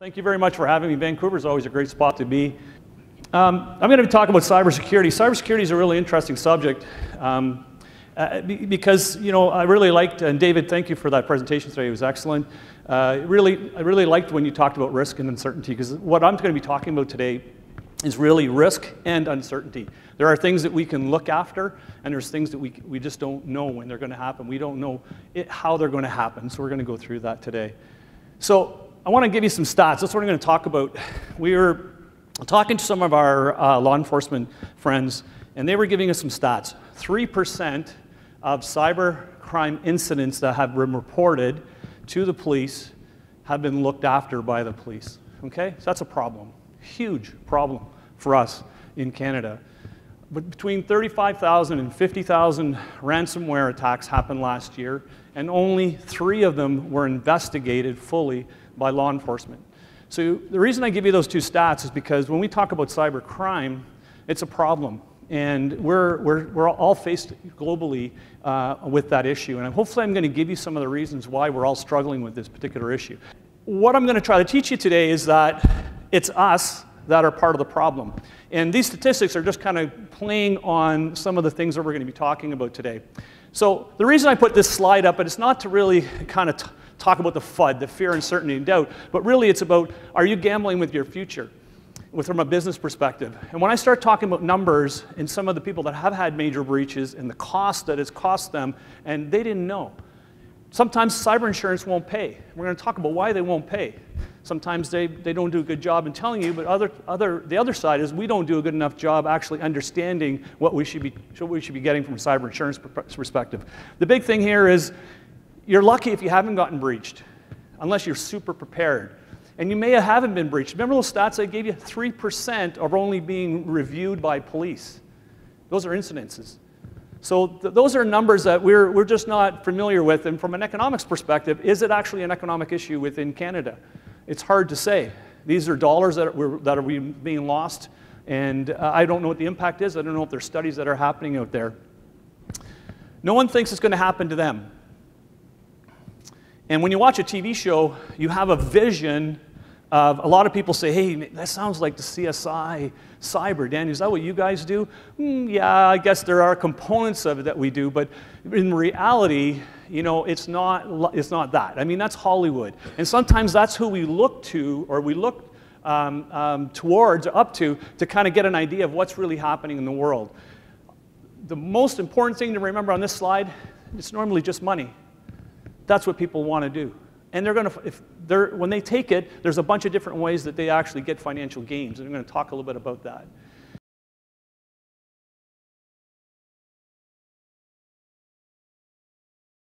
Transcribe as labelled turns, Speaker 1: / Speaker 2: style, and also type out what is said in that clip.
Speaker 1: Thank you very much for having me. Vancouver is always a great spot to be. Um, I'm going to be talking about cybersecurity. Cybersecurity is a really interesting subject um, uh, because you know I really liked and David, thank you for that presentation today. It was excellent. Uh, really, I really liked when you talked about risk and uncertainty because what I'm going to be talking about today is really risk and uncertainty. There are things that we can look after, and there's things that we, we just don't know when they're going to happen. We don't know it, how they're going to happen, so we're going to go through that today. So I want to give you some stats. That's what I'm going to talk about. We were talking to some of our uh, law enforcement friends, and they were giving us some stats. 3% of cyber crime incidents that have been reported to the police have been looked after by the police. Okay? So that's a problem. Huge problem for us in Canada. But between 35,000 and 50,000 ransomware attacks happened last year, and only three of them were investigated fully by law enforcement. So the reason I give you those two stats is because when we talk about cyber crime, it's a problem. And we're, we're, we're all faced globally uh, with that issue. And hopefully I'm going to give you some of the reasons why we're all struggling with this particular issue. What I'm going to try to teach you today is that it's us that are part of the problem. And these statistics are just kind of playing on some of the things that we're going to be talking about today. So the reason I put this slide up, but it's not to really kind of talk about the FUD, the fear, uncertainty, and doubt, but really it's about are you gambling with your future? With, from a business perspective. And when I start talking about numbers and some of the people that have had major breaches and the cost that it's cost them, and they didn't know. Sometimes cyber insurance won't pay. We're going to talk about why they won't pay. Sometimes they, they don't do a good job in telling you, but other, other, the other side is we don't do a good enough job actually understanding what we should be, what we should be getting from a cyber insurance perspective. The big thing here is you're lucky if you haven't gotten breached, unless you're super prepared. And you may have haven't been breached. Remember those stats I gave you? 3% are only being reviewed by police. Those are incidences. So th those are numbers that we're, we're just not familiar with. And from an economics perspective, is it actually an economic issue within Canada? It's hard to say. These are dollars that, are, that are being lost, and uh, I don't know what the impact is. I don't know if there's studies that are happening out there. No one thinks it's going to happen to them. And when you watch a TV show, you have a vision of a lot of people say, hey, that sounds like the CSI cyber. Dan, is that what you guys do? Mm, yeah, I guess there are components of it that we do, but in reality, you know, it's not, it's not that. I mean, that's Hollywood. And sometimes that's who we look to or we look um, um, towards, up to, to kind of get an idea of what's really happening in the world. The most important thing to remember on this slide, it's normally just money. That's what people want to do. And they're going to, if they're, when they take it, there's a bunch of different ways that they actually get financial gains. And I'm going to talk a little bit about that.